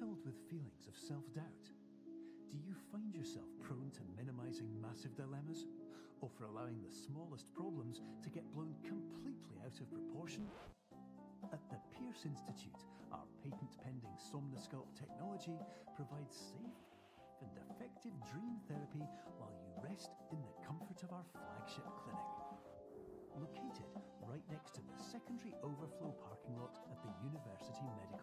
filled with feelings of self-doubt? Do you find yourself prone to minimizing massive dilemmas? Or for allowing the smallest problems to get blown completely out of proportion? At the Pierce Institute, our patent-pending Somnasculpt technology provides safe and effective dream therapy while you rest in the comfort of our flagship clinic. Located right next to the secondary overflow parking lot at the University Medical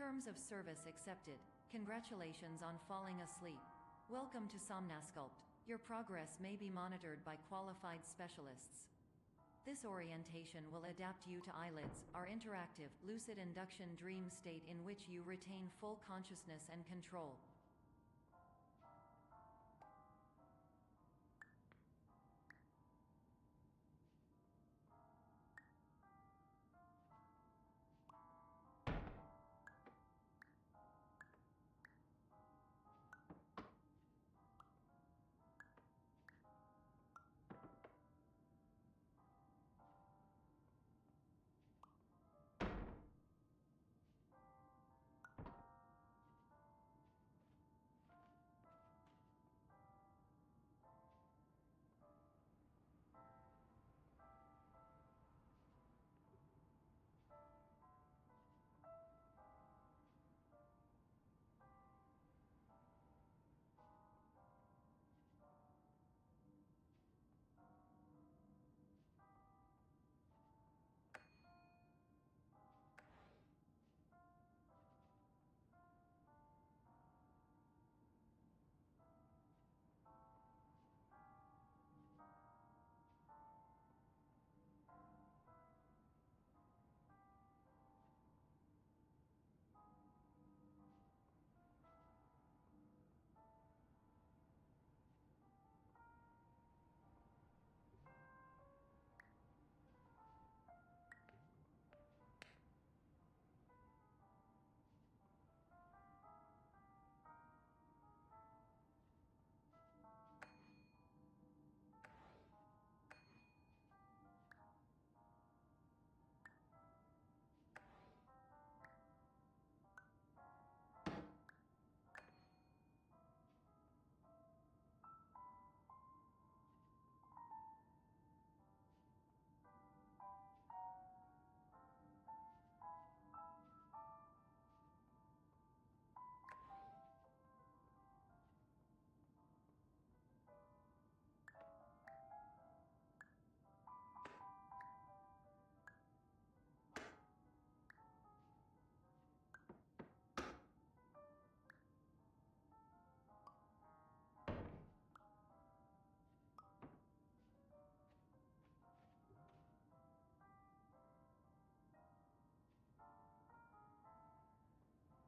Terms of service accepted. Congratulations on falling asleep. Welcome to Somnasculpt. Your progress may be monitored by qualified specialists. This orientation will adapt you to eyelids, our interactive, lucid induction dream state in which you retain full consciousness and control.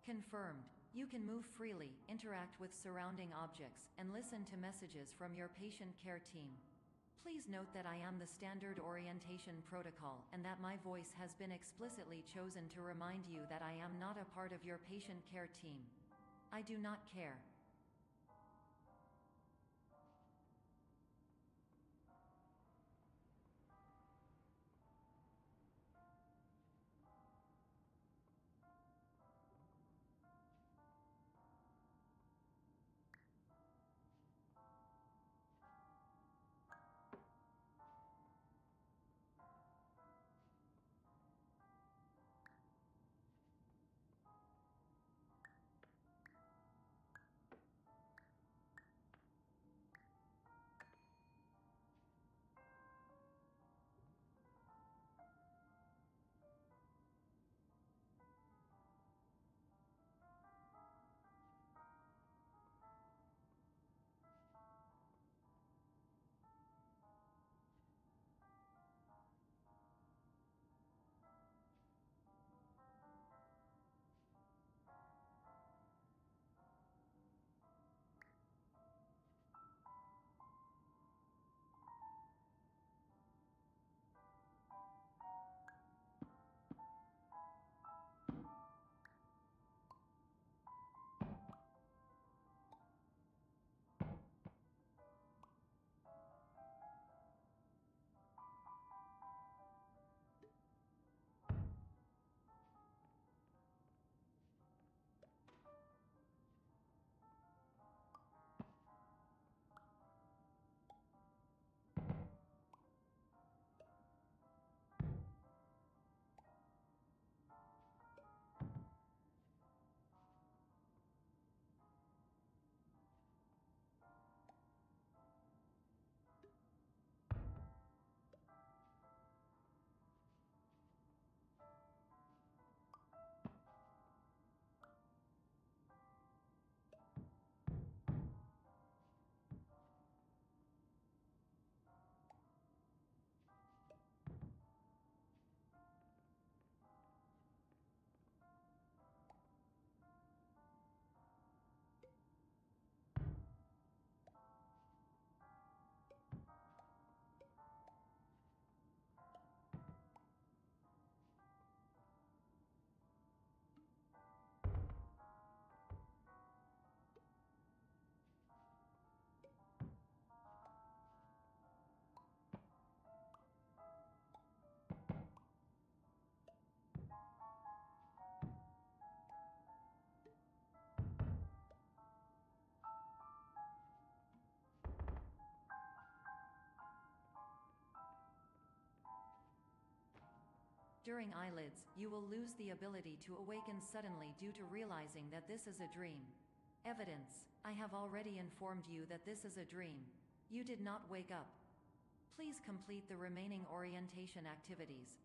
Confirmed. You can move freely, interact with surrounding objects, and listen to messages from your patient care team. Please note that I am the standard orientation protocol and that my voice has been explicitly chosen to remind you that I am not a part of your patient care team. I do not care. During eyelids, you will lose the ability to awaken suddenly due to realizing that this is a dream. Evidence I have already informed you that this is a dream. You did not wake up. Please complete the remaining orientation activities.